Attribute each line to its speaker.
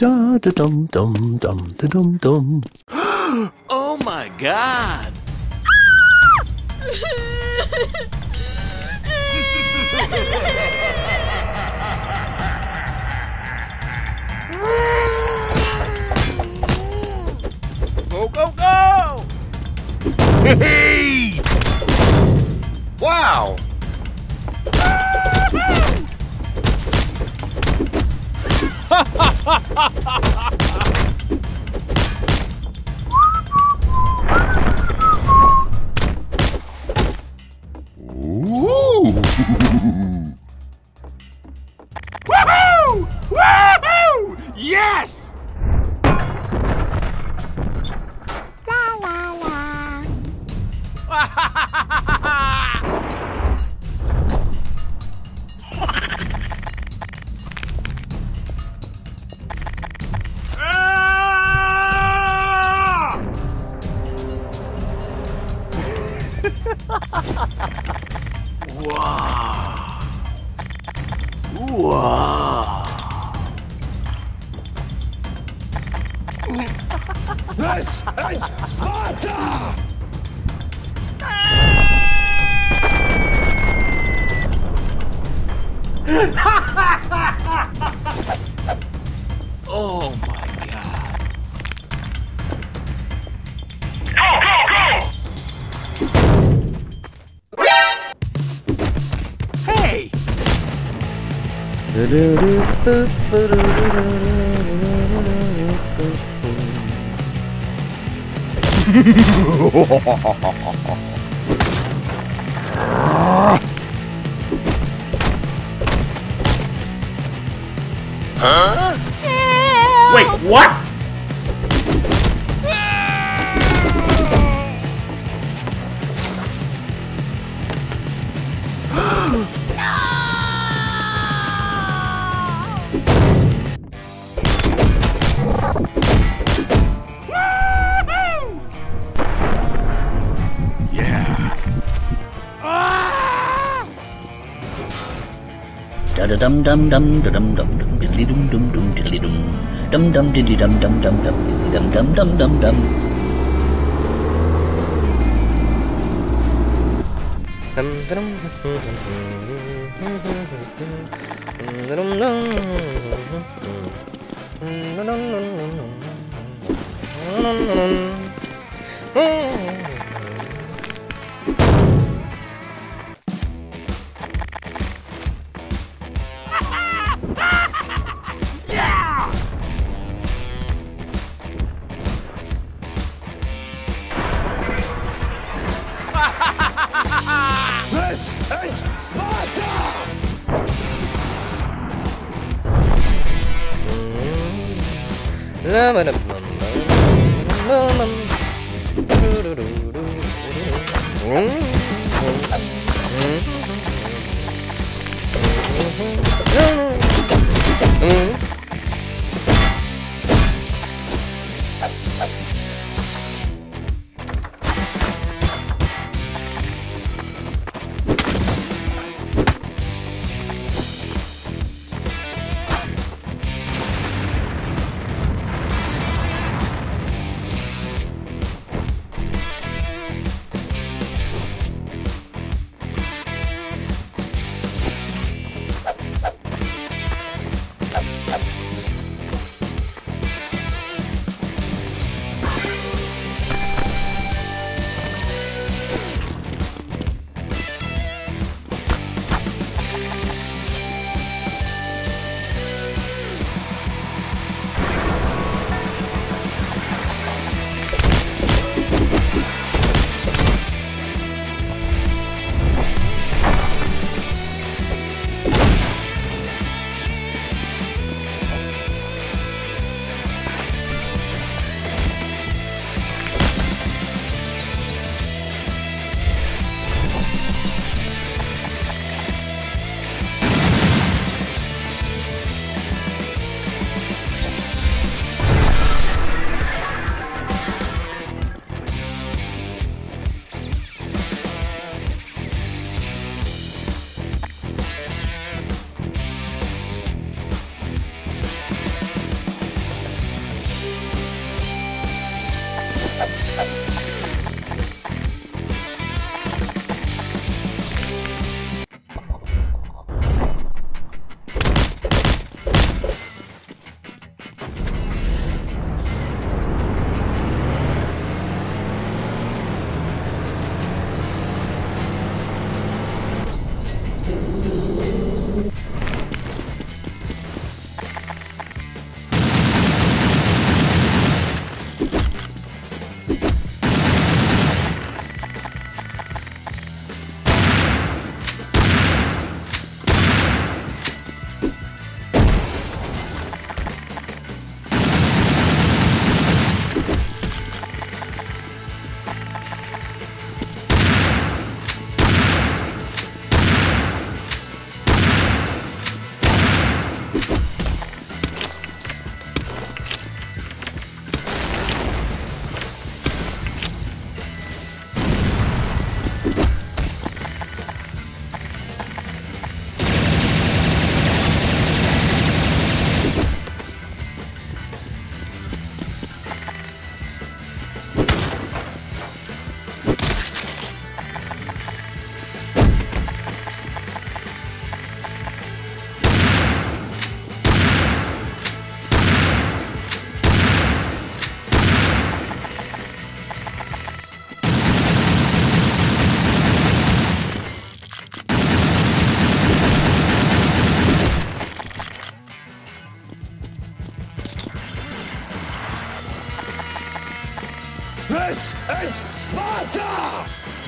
Speaker 1: Da da dum dum dum da dum dum.
Speaker 2: Oh my god! go, go, go!
Speaker 3: Hey! ha
Speaker 2: ha ha!
Speaker 3: This is Sparta!
Speaker 2: Oh my god! Hey!
Speaker 3: Wait, what?
Speaker 4: Da da dum dum dum da dum dum dum diddly dum dum dum diddly dum dum dum diddly dum dum dum dum diddly dum dum dum dum dum.
Speaker 3: This Mm-hmm. ハ ハ
Speaker 1: This is Sparta!